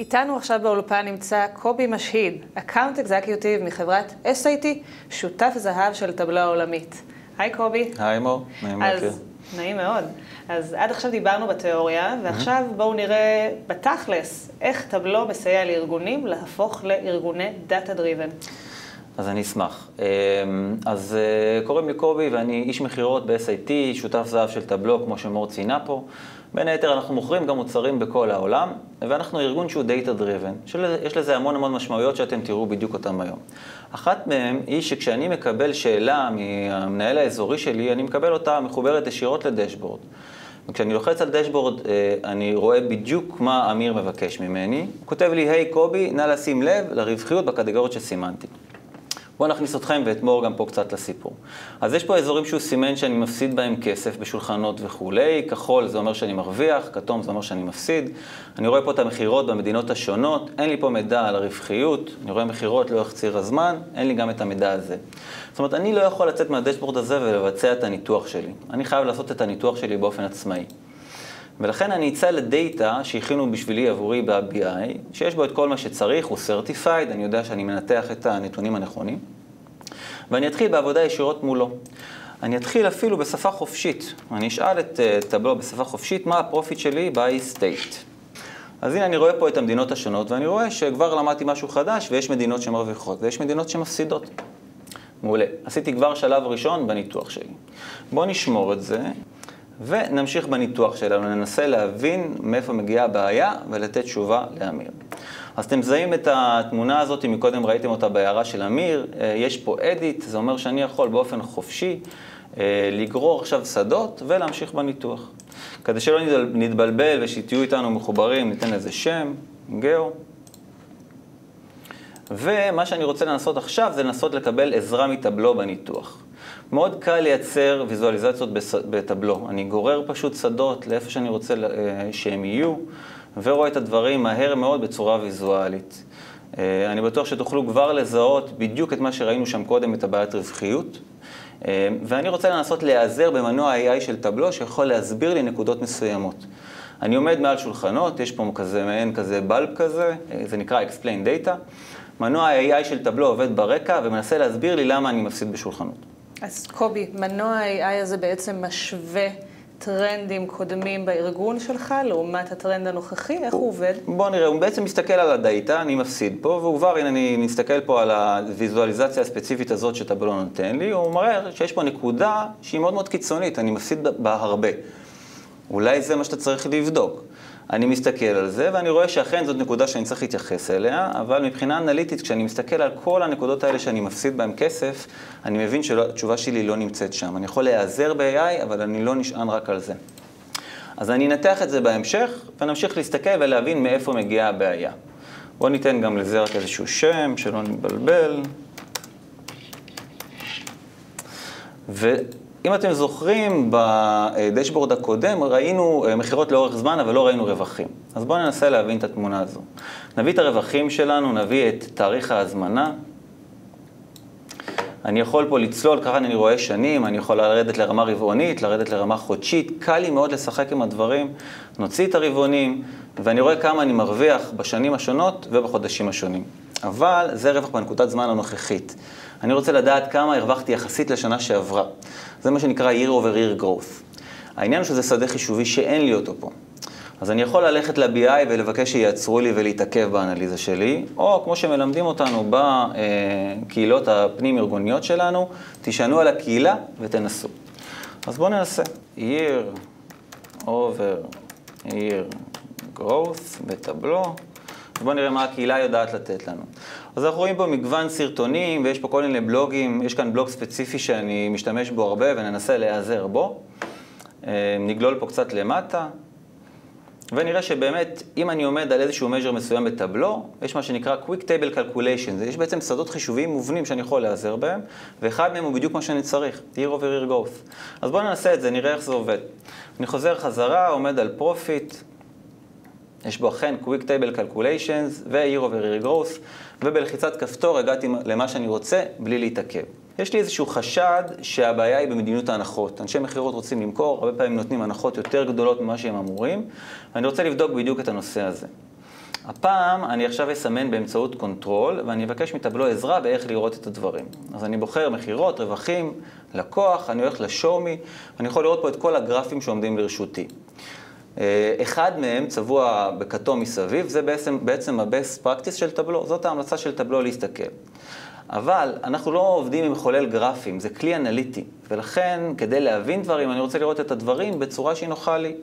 איתנו עכשיו באולפן נמצא קובי משהיד, account executive מחברת SIT, שותף זהב של טבלו העולמית. היי קובי. היי מור, נעים להכיר. נעים מאוד. אז עד עכשיו דיברנו בתיאוריה, ועכשיו mm-hmm. בואו נראה בתכלס איך טבלו מסייע לארגונים להפוך לארגוני data driven. אז אני אשמח. אמ, אז אה, קוראים לי קובי ואני איש מכירות ב-SIT, שותף זהב של טבלו, כמו שמור ציינה פה. בין היתר אנחנו מוכרים גם מוצרים בכל העולם, ואנחנו ארגון שהוא Data Driven, שיש לזה המון המון משמעויות שאתם תראו בדיוק אותם היום. אחת מהן היא שכשאני מקבל שאלה מהמנהל האזורי שלי, אני מקבל אותה מחוברת ישירות לדשבורד. וכשאני לוחץ על דשבורד, אה, אני רואה בדיוק מה אמיר מבקש ממני. הוא כותב לי, היי hey, קובי, נא לשים לב לרווחיות בקטגוריות שסימנתי. בואו נכניס אתכם ואת מור גם פה קצת לסיפור. אז יש פה אזורים שהוא סימן שאני מפסיד בהם כסף בשולחנות וכולי, כחול זה אומר שאני מרוויח, כתום זה אומר שאני מפסיד. אני רואה פה את המכירות במדינות השונות, אין לי פה מידע על הרווחיות, אני רואה מכירות לאורך ציר הזמן, אין לי גם את המידע הזה. זאת אומרת, אני לא יכול לצאת מהדשבורד הזה ולבצע את הניתוח שלי. אני חייב לעשות את הניתוח שלי באופן עצמאי. ולכן אני אצא לדאטה שהכינו בשבילי עבורי ב-BI, שיש בו את כל מה שצריך, הוא certified, אני יודע שאני מנתח את הנתונים הנכונים, ואני אתחיל בעבודה ישירות מולו. אני אתחיל אפילו בשפה חופשית. אני אשאל את uh, טבלו בשפה חופשית, מה ה profit שלי by state. אז הנה אני רואה פה את המדינות השונות, ואני רואה שכבר למדתי משהו חדש, ויש מדינות שמרוויחות, ויש מדינות שמפסידות. מעולה. עשיתי כבר שלב ראשון בניתוח שלי. בואו נשמור את זה, ונמשיך בניתוח שלנו, ננסה להבין מאיפה מגיעה הבעיה ולתת תשובה לאמיר. אז אתם מזהים את התמונה הזאת, אם מקודם ראיתם אותה בהערה של אמיר, אה, יש פה אדיט, זה אומר שאני יכול באופן חופשי אה, לגרור עכשיו שדות ולהמשיך בניתוח. כדי שלא נתבלבל ושתהיו איתנו מחוברים, ניתן לזה שם, גאו. ומה שאני רוצה לנסות עכשיו זה לנסות לקבל עזרה מטבלו בניתוח. מאוד קל לייצר ויזואליזציות בטבלו. אני גורר פשוט שדות לאיפה שאני רוצה אה, שהם יהיו, ורואה את הדברים מהר מאוד בצורה ויזואלית. אה, אני בטוח שתוכלו כבר לזהות בדיוק את מה שראינו שם קודם, את הבעיית רווחיות. אה, ואני רוצה לנסות להיעזר במנוע ה-AI של טבלו, שיכול להסביר לי נקודות מסוימות. אני עומד מעל שולחנות, יש פה כזה מעין כזה בלב כזה, זה נקרא Explain Data. מנוע ה-AI של טבלו עובד ברקע ומנסה להסביר לי למה אני מפסיד בשולחנות. אז קובי, מנוע ה-AI הזה בעצם משווה טרנדים קודמים בארגון שלך לעומת הטרנד הנוכחי? איך הוא עובד? בוא נראה, הוא בעצם מסתכל על הדאטה, אני מפסיד פה, והוא כבר, הנה אני מסתכל פה על הוויזואליזציה הספציפית הזאת שטבלו נותן לי, הוא מראה שיש פה נקודה שהיא מאוד מאוד קיצונית, אני מפסיד בה הרבה. אולי זה מה שאתה צריך לבדוק. אני מסתכל על זה, ואני רואה שאכן זאת נקודה שאני צריך להתייחס אליה, אבל מבחינה אנליטית, כשאני מסתכל על כל הנקודות האלה שאני מפסיד בהן כסף, אני מבין שהתשובה שלי לא נמצאת שם. אני יכול להיעזר ב-AI, אבל אני לא נשען רק על זה. אז אני אנתח את זה בהמשך, ונמשיך להסתכל ולהבין מאיפה מגיעה הבעיה. בואו ניתן גם לזה רק איזשהו שם, שלא נתבלבל. ו... אם אתם זוכרים, בדשבורד הקודם ראינו אה, מכירות לאורך זמן, אבל לא ראינו רווחים. אז בואו ננסה להבין את התמונה הזו. נביא את הרווחים שלנו, נביא את תאריך ההזמנה. אני יכול פה לצלול, ככה אני רואה שנים, אני יכול לרדת לרמה רבעונית, לרדת לרמה חודשית, קל לי מאוד לשחק עם הדברים. נוציא את הרבעונים, ואני רואה כמה אני מרוויח בשנים השונות ובחודשים השונים. אבל זה רווח בנקודת זמן הנוכחית. אני רוצה לדעת כמה הרווחתי יחסית לשנה שעברה. זה מה שנקרא year over year growth. העניין הוא שזה שדה חישובי שאין לי אותו פה. אז אני יכול ללכת ל-BI ולבקש שיעצרו לי ולהתעכב באנליזה שלי, או כמו שמלמדים אותנו בקהילות הפנים-ארגוניות שלנו, תשענו על הקהילה ותנסו. אז בואו ננסה. year over year growth בטבלו. בואו נראה מה הקהילה יודעת לתת לנו. אז אנחנו רואים פה מגוון סרטונים, ויש פה כל מיני בלוגים, יש כאן בלוג ספציפי שאני משתמש בו הרבה וננסה להיעזר בו. אה, נגלול פה קצת למטה, ונראה שבאמת, אם אני עומד על איזשהו measure מסוים בטבלו, יש מה שנקרא Quick Table Calculation, יש בעצם שדות חישוביים מובנים שאני יכול להיעזר בהם, ואחד מהם הוא בדיוק מה שאני צריך, Year over Year Growth. אז בואו ננסה את זה, נראה איך זה עובד. אני חוזר חזרה, עומד על Profit, יש בו אכן Quick Table Calculations ו-Year over Year Growth, ובלחיצת כפתור הגעתי למה שאני רוצה בלי להתעכב. יש לי איזשהו חשד שהבעיה היא במדיניות ההנחות. אנשי מכירות רוצים למכור, הרבה פעמים נותנים הנחות יותר גדולות ממה שהם אמורים, ואני רוצה לבדוק בדיוק את הנושא הזה. הפעם אני עכשיו אסמן באמצעות control, ואני אבקש מטבלו עזרה באיך לראות את הדברים. אז אני בוחר מכירות, רווחים, לקוח, אני הולך לשואומי, ואני יכול לראות פה את כל הגרפים שעומדים לרשותי. אה, אחד מהם צבוע בכתום מסביב, זה בעצם, בעצם ה-best practice של טבלו, זאת ההמלצה של טבלו להסתכל. אבל אנחנו לא עובדים עם מחולל גרפים, זה כלי אנליטי, ולכן כדי להבין דברים, אני רוצה לראות את הדברים בצורה שהיא נוחה לי.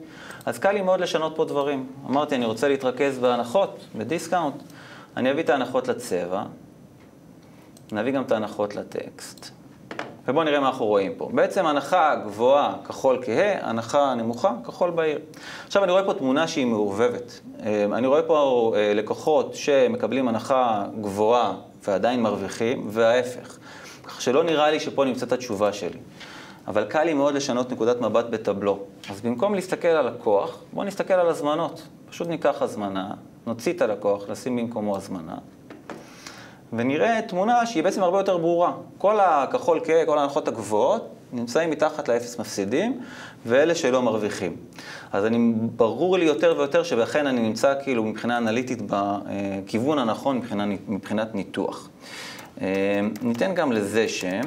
אז קל לי מאוד לשנות פה דברים. אמרתי, אני רוצה להתרכז בהנחות, בדיסקאונט. אני אביא את ההנחות לצבע, נביא גם את ההנחות לטקסט. ובואו נראה מה אנחנו רואים פה. בעצם הנחה גבוהה, כחול כהה, הנחה נמוכה, כחול בהיר. עכשיו אני רואה פה תמונה שהיא מעורבבת. אה, אני רואה פה אה, לקוחות שמקבלים הנחה גבוהה ועדיין מרוויחים, וההפך. כך שלא נראה לי שפה נמצאת התשובה שלי. אבל קל לי מאוד לשנות נקודת מבט בטבלו. אז במקום להסתכל על הכוח, בואו נסתכל על הזמנות. פשוט ניקח הזמנה, נוציא את הלקוח, נשים במקומו הזמנה, ונראה תמונה שהיא בעצם הרבה יותר ברורה. כל הכחול כהה, כל ההנחות הגבוהות, נמצאים מתחת לאפס מפסידים, ואלה שלא מרוויחים. אז אני, ברור לי יותר ויותר שאכן אני נמצא כאילו מבחינה אנליטית בכיוון הנכון מבחינה, מבחינת ניתוח. אה, ניתן גם לזה שם,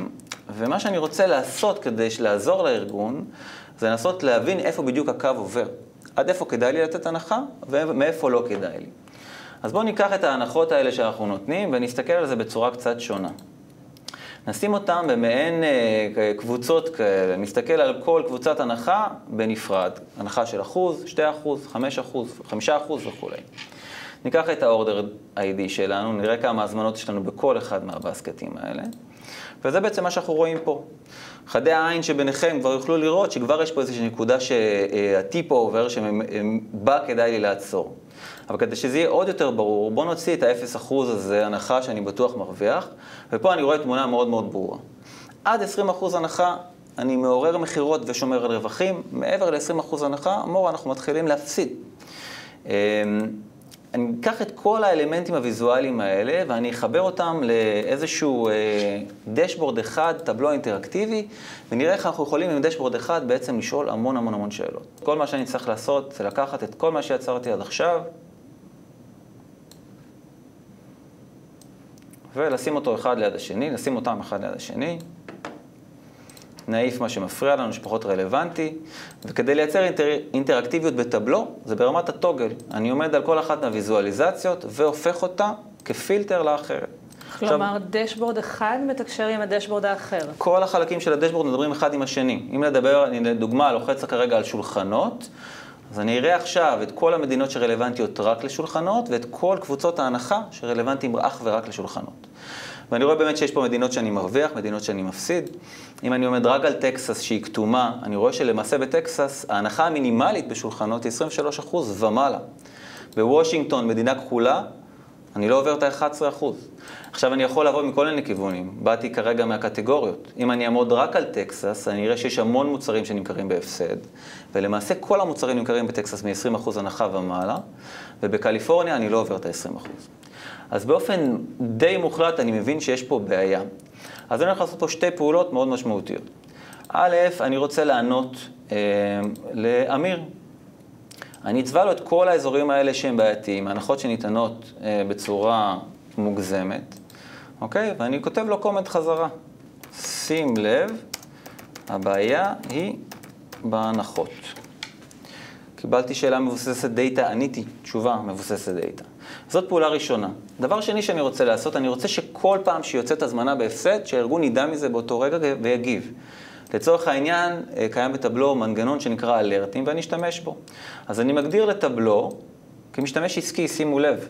ומה שאני רוצה לעשות כדי לעזור לארגון, זה לנסות להבין איפה בדיוק הקו עובר. עד איפה כדאי לי לתת הנחה, ומאיפה לא כדאי לי. אז בואו ניקח את ההנחות האלה שאנחנו נותנים ונסתכל על זה בצורה קצת שונה. נשים אותם במעין אה, קבוצות כאלה, נסתכל על כל קבוצת הנחה בנפרד, הנחה של אחוז, שתי אחוז, חמש אחוז, חמישה אחוז וכולי. ניקח את האורדר איי-די שלנו, נראה כמה הזמנות יש לנו בכל אחד מהבסקטים האלה, וזה בעצם מה שאנחנו רואים פה. חדי העין שביניכם כבר יוכלו לראות שכבר יש פה איזושהי נקודה שהטיפ עובר, שבה כדאי לי לעצור. אבל כדי שזה יהיה עוד יותר ברור, בואו נוציא את ה-0% הזה, הנחה שאני בטוח מרוויח, ופה אני רואה תמונה מאוד מאוד ברורה. עד 20% הנחה, אני מעורר מכירות ושומר על רווחים, מעבר ל-20% הנחה, אמור, אנחנו מתחילים להפסיד. אמ, אני אקח את כל האלמנטים הוויזואליים האלה ואני אחבר אותם לאיזשהו אה, דשבורד אחד, טבלו אינטראקטיבי, ונראה איך אנחנו יכולים עם דשבורד אחד בעצם לשאול המון המון המון שאלות. כל מה שאני צריך לעשות זה לקחת את כל מה שיצרתי עד עכשיו, ולשים אותו אחד ליד השני, לשים אותם אחד ליד השני. נעיף מה שמפריע לנו, שפחות רלוונטי, וכדי לייצר אינטר... אינטראקטיביות בטבלו, זה ברמת הטוגל. אני עומד על כל אחת מהוויזואליזציות והופך אותה כפילטר לאחרת. כלומר, עכשיו, דשבורד אחד מתקשר עם הדשבורד האחר. כל החלקים של הדשבורד מדברים אחד עם השני. אם לדבר, אני לדוגמה לוחץ כרגע על שולחנות, אז אני אראה עכשיו את כל המדינות שרלוונטיות רק לשולחנות, ואת כל קבוצות ההנחה שרלוונטיים אך ורק לשולחנות. ואני רואה באמת שיש פה מדינות שאני מרוויח, מדינות שאני מפסיד. אם אני עומד רק על טקסס שהיא כתומה, אני רואה שלמעשה בטקסס ההנחה המינימלית בשולחנות היא 23% ומעלה. בוושינגטון, מדינה כחולה, אני לא עובר את ה-11%. עכשיו אני יכול לעבוד מכל מיני כיוונים. באתי כרגע מהקטגוריות. אם אני אעמוד רק על טקסס, אני אראה שיש המון מוצרים שנמכרים בהפסד, ולמעשה כל המוצרים נמכרים בטקסס מ-20% הנחה ומעלה, ובקליפורניה אני לא עובר את ה-20%. אז באופן די מוחלט אני מבין שיש פה בעיה. אז אני הולך לעשות פה שתי פעולות מאוד משמעותיות. א', אני רוצה לענות אה, לאמיר. אני אצבע לו את כל האזורים האלה שהם בעייתיים, הנחות שניתנות אה, בצורה מוגזמת, אוקיי? ואני כותב לו comment חזרה. שים לב, הבעיה היא בהנחות. קיבלתי שאלה מבוססת דאטה, עניתי תשובה מבוססת דאטה. זאת פעולה ראשונה. דבר שני שאני רוצה לעשות, אני רוצה שכל פעם שיוצאת הזמנה בהפסד, שהארגון ידע מזה באותו רגע ויגיב. לצורך העניין, אה, קיים בטבלו מנגנון שנקרא אלרטים ואני אשתמש בו. אז אני מגדיר לטבלו, כמשתמש עסקי, שימו לב,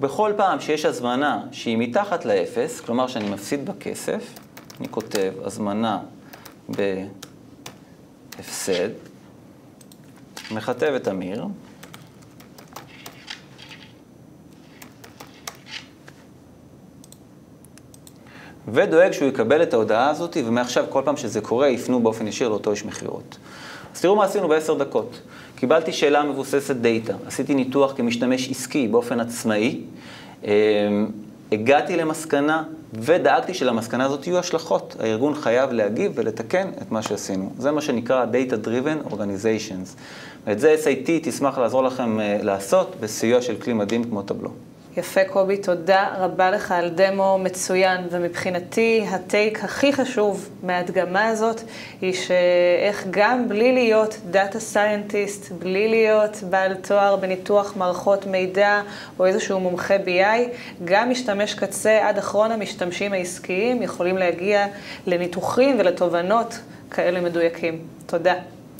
בכל פעם שיש הזמנה שהיא מתחת לאפס, כלומר שאני מפסיד בכסף, אני כותב הזמנה בהפסד, מכתב את אמיר, ודואג שהוא יקבל את ההודעה הזאת, ומעכשיו כל פעם שזה קורה, יפנו באופן ישיר לאותו איש מכירות. אז תראו מה עשינו בעשר דקות. קיבלתי שאלה מבוססת דאטה, עשיתי ניתוח כמשתמש עסקי באופן עצמאי, אמ, הגעתי למסקנה ודאגתי שלמסקנה הזאת יהיו השלכות. הארגון חייב להגיב ולתקן את מה שעשינו. זה מה שנקרא Data Driven Organizations. ואת זה SAT תשמח לעזור לכם אה, לעשות בסיוע של כלי מדהים כמו טבלו. יפה, קובי, תודה רבה לך על דמו מצוין, ומבחינתי ה take הכי חשוב מההדגמה הזאת, היא שאיך גם בלי להיות data scientist, בלי להיות בעל תואר בניתוח מערכות מידע או איזשהו מומחה BI, גם משתמש קצה עד אחרון המשתמשים העסקיים יכולים להגיע לניתוחים ולתובנות כאלה מדויקים. תודה.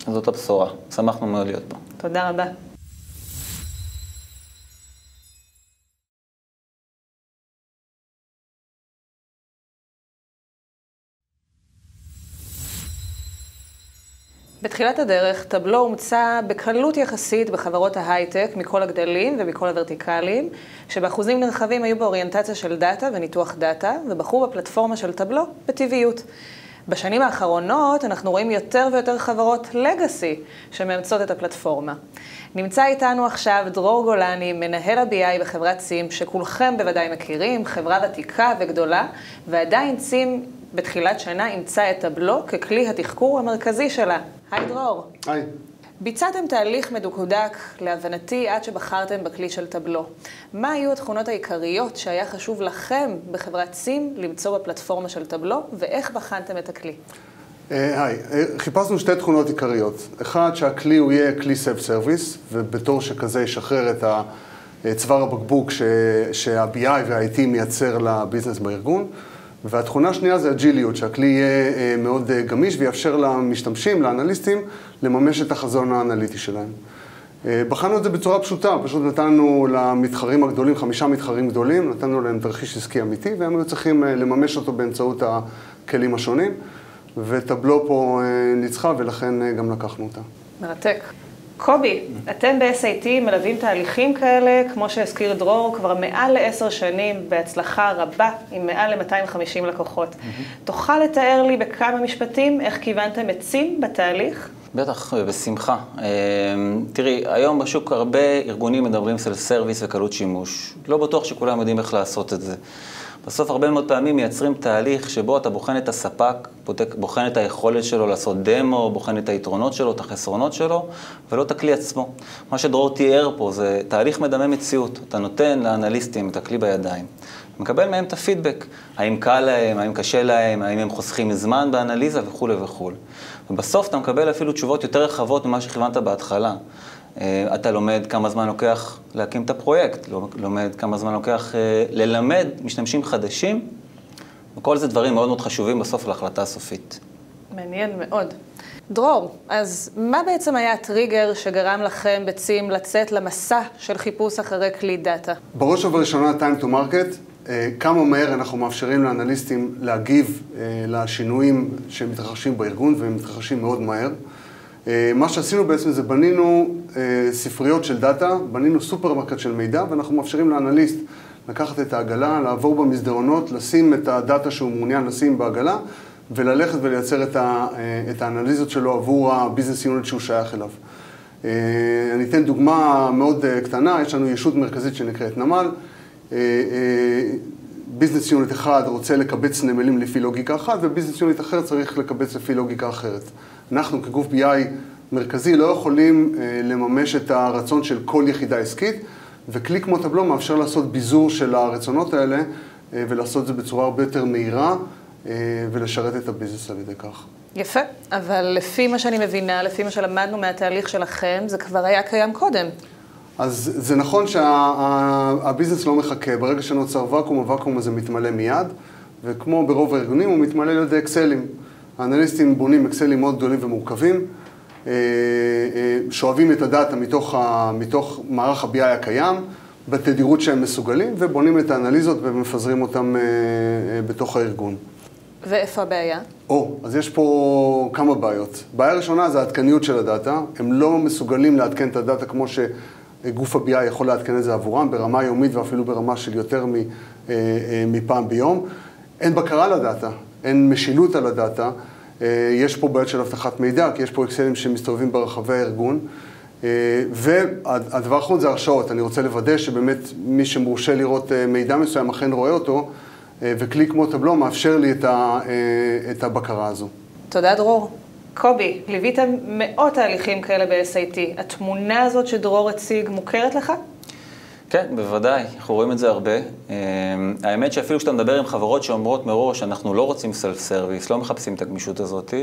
זאת הבשורה, שמחנו מאוד להיות פה. תודה רבה. בתחילת הדרך, טבלו אומץ בקלות יחסית בחברות ההייטק מכל הגדלים ומכל הוורטיקלים, שבאחוזים נרחבים היו באוריינטציה של דאטה וניתוח דאטה, ובחרו בפלטפורמה של טבלו בטבעיות. בשנים האחרונות אנחנו רואים יותר ויותר חברות legacy שמאמצות את הפלטפורמה. נמצא איתנו עכשיו דרור גולני, מנהל ה-BI בחברת סים, שכולכם בוודאי מכירים, חברה ותיקה וגדולה, ועדיין סים בתחילת שנה אימצה את טבלו ככלי התחקור המרכזי שלה. היי דרור. היי. ביצעתם תהליך מדוקדק, להבנתי, עד שבחרתם בכלי של טבלו. מה היו התכונות העיקריות שהיה חשוב לכם בחברת סים למצוא בפלטפורמה של טבלו, ואיך בחנתם את הכלי? אה, היי, uh, uh, חיפשנו שתי תכונות עיקריות. אחד, שהכלי הוא יהיה כלי self service, ובתור שכזה ישחרר את צוואר הבקבוק שה-BI וה-IT מייצר ל business בארגון. והתכונה השנייה זה אג'יליות, שהכלי יהיה אה, מאוד אה, גמיש ויאפשר למשתמשים, לאנליסטים, לממש את החזון האנליטי שלהם. אה, בחנו את זה בצורה פשוטה, פשוט נתנו למתחרים הגדולים, חמישה מתחרים גדולים, נתנו להם תרחיש עסקי אמיתי, והם היו צריכים לממש אותו באמצעות הכלים השונים, וטבלו פה ניצחה, ולכן גם לקחנו אותה. מרתק. קובי, אתם ב-SAT מלווים תהליכים כאלה, כמו שהזכיר דרור, כבר מעל לעשר שנים, בהצלחה רבה, עם מעל ל-250 לקוחות. תוכל לתאר לי בכמה משפטים איך כיוונתם עצים בתהליך? בטח, בשמחה. אמ, תראי, היום בשוק הרבה ארגונים מדברים סל סרוויס וקלות שימוש. לא בטוח שכולם יודעים איך לעשות את זה. בסוף הרבה מאוד פעמים מייצרים תהליך שבו אתה בוחן את הספק, בוחן את היכולת שלו לעשות דמו, בוחן את היתרונות שלו, את החסרונות שלו, ולא את הכלי עצמו. מה שדרור תיאר פה זה תהליך מדמה מציאות. אתה נותן לאנליסטים את הכלי בידיים, מקבל מהם את הפידבק, האם קל להם, האם קשה להם, האם הם חוסכים זמן באנליזה וכולי וכולי. ובסוף אתה מקבל אפילו תשובות יותר רחבות ממה שכיוונת בהתחלה. אה, אתה לומד כמה זמן לוקח להקים את הפרויקט, לומד כמה זמן לוקח אה, ללמד משתמשים חדשים, וכל זה דברים מאוד מאוד חשובים בסוף להחלטה הסופית. מעניין מאוד. דרור, אז מה בעצם היה הטריגר שגרם לכם בצי"ם לצאת למסע של חיפוש אחרי כלי דאטה? בראש ובראשונה time to market, אה, כמה מהר אנחנו מאפשרים לאנליסטים להגיב לשינויים שמתרחשים בארגון, והם מתרחשים מאוד מהר. אה, מה שעשינו בעצם זה בנינו אה, ספריות של דאטה, בנינו סופרמרקט של מידע, ואנחנו מאפשרים לאנליסט לקחת את העגלה, לעבור במסדרונות, לשים את הדאטה שהוא מעוניין לשים בעגלה, וללכת ולייצר את, ה, אה, את האנליזות שלו עבור ה business unit שהוא שייך אליו. אני אתן דוגמה מאוד קטנה, יש לנו ישות מרכזית שנקראת נמל. business unit אחד רוצה לקבץ נמלים לפי לוגיקה אחת, ו business unit אחר צריך לקבץ לפי לוגיקה אחרת. אנחנו כגוף BI מרכזי לא יכולים אה, לממש את הרצון של כל יחידה עסקית, וכלי כמו טבלו מאפשר לעשות ביזור של הרצונות האלה אה, ולעשות את זה בצורה הרבה יותר מהירה אה, ולשרת את הביזנס על ידי כך. יפה, אבל לפי מה שאני מבינה, לפי מה שלמדנו מהתהליך שלכם, זה כבר היה קיים קודם. אז זה נכון שהביזנס שה, לא מחכה, ברגע שנוצר ואקום, הוואקום הזה מתמלא מיד, וכמו ברוב הארגונים הוא מתמלא על ידי אקסלים. האנליסטים בונים אקסלים מאוד גדולים ומורכבים, אה, אה, שואבים את הדאטה מתוך, ה, מתוך מערך ה-BI הקיים, בתדירות שהם מסוגלים, ובונים את האנליזות ומפזרים אותם אה, בתוך הארגון. ואיפה הבעיה? או, אז יש פה כמה בעיות. בעיה ראשונה זה העדכניות של הדאטה. הם לא מסוגלים לעדכן את הדאטה כמו שגוף ה-BI יכול לעדכן את זה עבורם, ברמה יומית ואפילו ברמה של יותר מפעם ביום. אין בקרה לדאטה. אין משילות על הדאטה. אה, יש פה בעיות של אבטחת מידע, כי יש פה אקסלים שמסתובבים ברחבי הארגון. והדבר האחרון זה הרשאות. אני רוצה לוודא שבאמת מי שמורשה לראות מידע מסוים אכן רואה אותו, וכלי כמו טבלו מאפשר לי את הבקרה הזו. תודה, דרור. קובי, ליוויתם מאות תהליכים כאלה ב-SAT. התמונה הזאת שדרור הציג מוכרת לך? כן, בוודאי, אנחנו רואים את זה הרבה. אמ, האמת שאפילו כשאתה מדבר עם חברות שאומרות מראש, אנחנו לא רוצים self service, לא מחפשים את הגמישות הזאת,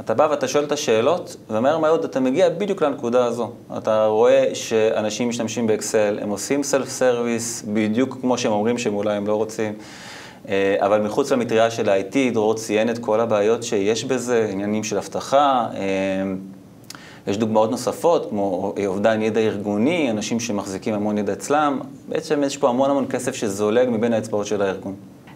אתה בא ואתה שואל את השאלות, ומהר מאוד אתה מגיע בדיוק לנקודה הזו. אתה רואה שאנשים משתמשים באקסל, הם עושים self service בדיוק כמו שהם אומרים שהם אולי הם לא רוצים. אה, אבל מחוץ למטריה של ה-IT, דרור ציין את כל הבעיות שיש בזה, עניינים של אבטחה. יש דוגמאות נוספות, כמו אובדן ידע ארגוני, אנשים שמחזיקים המון ידע אצלם. בעצם יש פה המון המון כסף שזולג מבין האצבעות של הארגון.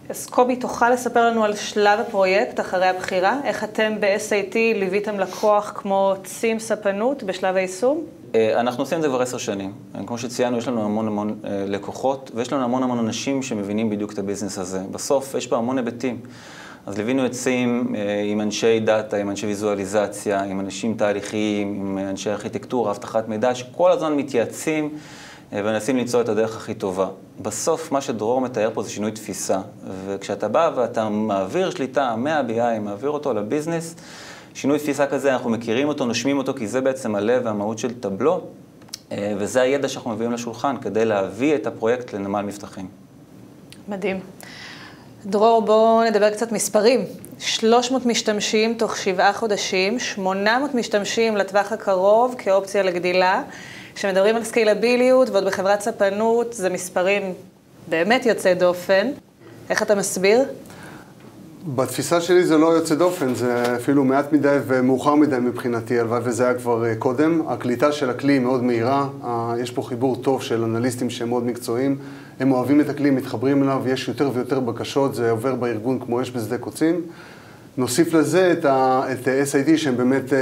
אז קובי, תוכל לספר לנו על שלב הפרויקט אחרי הבחירה? איך אתם ב-SAT ליוויתם לקוח כמו צים ספנות בשלב היישום? אה, אנחנו עושים את זה כבר עשר שנים. כמו שציינו, יש לנו המון המון אה, לקוחות, ויש לנו המון המון אנשים שמבינים בדיוק את ה business הזה. בסוף, יש פה המון היבטים. אז ליווינו את צים אה, עם אנשי data, עם אנשי ויזואליזציה, עם אנשים תהליכיים, עם אנשי ארכיטקטורה, אבטחת מידע, שכל הזמן מתייעצים ומנסים למצוא את הדרך הכי טובה. בסוף, מה שדרור מתאר פה זה שינוי תפיסה. וכשאתה בא ואתה מעביר שליטה מה-BI, מעביר אותו לביזנס, שינוי תפיסה כזה, אנחנו מכירים אותו, נושמים אותו, כי זה בעצם הלב והמהות של טבלו, אה, וזה הידע שאנחנו מביאים לשולחן כדי להביא את הפרויקט לנמל מבטחים. מדהים. דרור, בואו נדבר קצת מספרים. 300 משתמשים תוך שבעה חודשים, 800 משתמשים לטווח הקרוב כאופציה לגדילה. כשמדברים על סקיילביליות ועוד בחברת ספנות, זה מספרים באמת יוצאי דופן. איך אתה מסביר? בתפיסה שלי זה לא יוצא דופן, זה אפילו מעט מדי ומאוחר מדי מבחינתי, הלוואי וזה היה כבר אה, קודם. הקליטה של הכלי היא מאוד מהירה, יש פה חיבור טוב של אנליסטים שהם מאוד מקצועיים, הם אוהבים את הכלי, מתחברים אליו, יש יותר ויותר בקשות, זה עובר בארגון כמו אש בשדה קוצים. נוסיף לזה את, ה, את SID שהם באמת אה,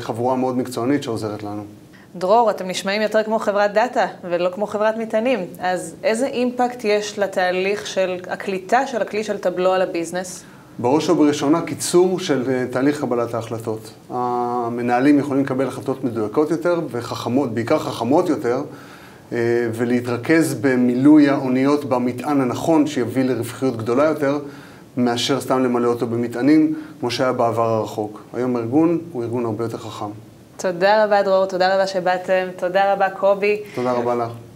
חבורה מאוד מקצוענית שעוזרת לנו. דרור, אתם נשמעים יותר כמו חברת data ולא כמו חברת מטענים, אז איזה impact יש לתהליך של הקליטה של הכלי של Tableau על ה business? בראש ובראשונה קיצור של אה, תהליך קבלת ההחלטות. המנהלים יכולים לקבל החלטות מדויקות יותר וחכמות, בעיקר חכמות יותר, ולהתרכז במילוי האוניות במטען הנכון שיביא לרווחיות גדולה יותר, מאשר סתם למלא אותו במטענים, כמו שהיה בעבר הרחוק. היום הארגון הוא ארגון הרבה יותר חכם. תודה רבה דרור, תודה רבה שבאתם, תודה רבה קובי. תודה רבה לך.